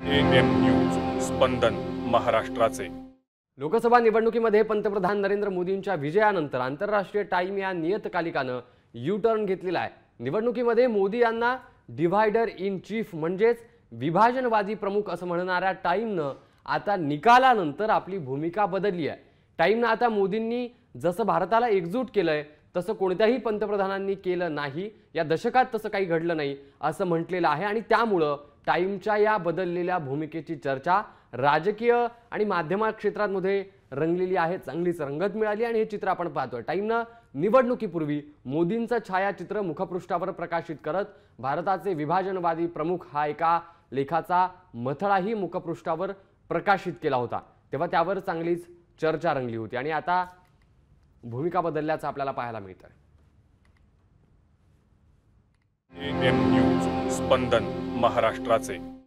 M news स्पंदन महाराष्ट्राचे. लोकसभा निवडणुकीमध्ये पंतप्रधान नरेंद्र मोदींच्या विजयानंतर आंतरराष्ट्रीय टाइम या नियतकालिकानं यू टर्न घेतलेला आहे. निवडणुकीमध्ये मोदी यांना डिव्हायडर इन चीफ म्हणजेच विभाजनवादी प्रमुख असं म्हणणाऱ्या टाईमनं आता निकालानंतर आपली भूमिका बदलली आहे. टाईमनं आता मोदींनी जसं भारताला एकजूट केलंय तसं कोणत्याही पंतप्रधानांनी केलं नाही. या दशकात तसं काही घडलं नाही असं म्हटलेलं आहे आणि त्यामुळं टाईमच्या या बदललेल्या भूमिकेची चर्चा राजकीय आणि माध्यमा क्षेत्रांमध्ये रंगलेली आहे चांगलीच रंगत मिळाली आणि हे चित्र आपण पाहतोय. टाईमनं निवडणुकीपूर्वी मोदींचं छायाचित्र मुखपृष्ठावर प्रकाशित करत भारताचे विभाजनवादी प्रमुख हा एका लेखाचा मथळाही मुखपृष्ठावर प्रकाशित केला होता. तेव्हा त्यावर चांगलीच चर्चा रंगली होती आणि आता भूमिका बदलल्याचं आपल्याला पाहायला मिळतं स्पंदन. महाराष्ट्राचे.